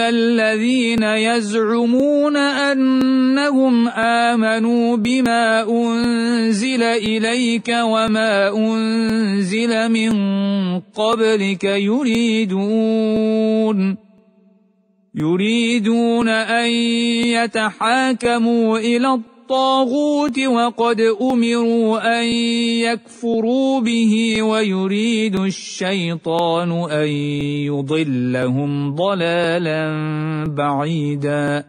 الذين يزعمون أنهم آمنوا بما أنزل إليك وما أنزل من قبلك يريدون يريدون أن يتحاكموا إلى الطاغوت وقد أمروا أن يكفروا به ويريد الشيطان أن يضلهم ضلالا بعيدا.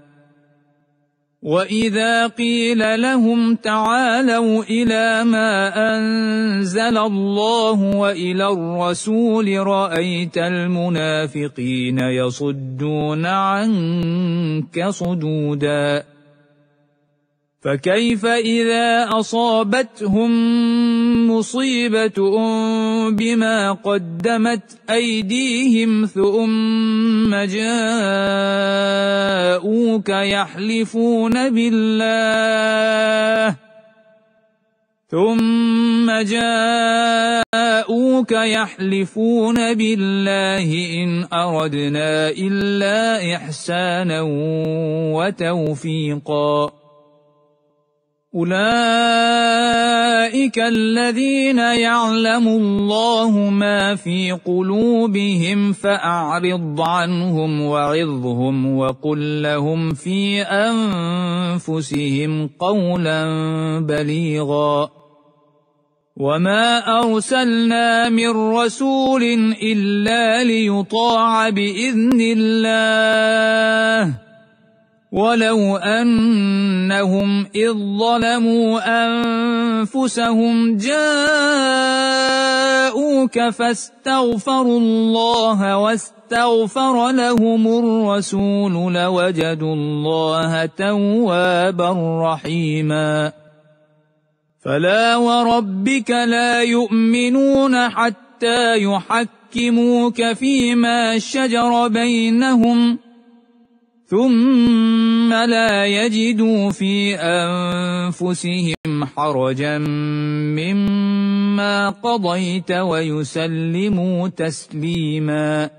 وإذا قيل لهم تعالوا إلى ما أنزل الله وإلى الرسول رأيت المنافقين يصدون عنك صدوداً. فكيف إذا أصابتهم مصيبة بما قدمت أيديهم ثم جاءوك يحلفون بالله ثم جاءوك يحلفون بالله إن أردنا إلا إحسانا وتوفيقا أولئك الذين يعلم الله ما في قلوبهم فأعرض عنهم وعظهم وقل لهم في أنفسهم قولا بليغا وما أرسلنا من رسول إلا ليطاع بإذن الله ولو أنهم إذ ظلموا أنفسهم جاءوك فاستغفروا الله واستغفر لهم الرسول لوجدوا الله توابا رحيما فلا وربك لا يؤمنون حتى يحكموك فيما شجر بينهم ثم لا يجدوا في أنفسهم حرجا مما قضيت ويسلموا تسليماً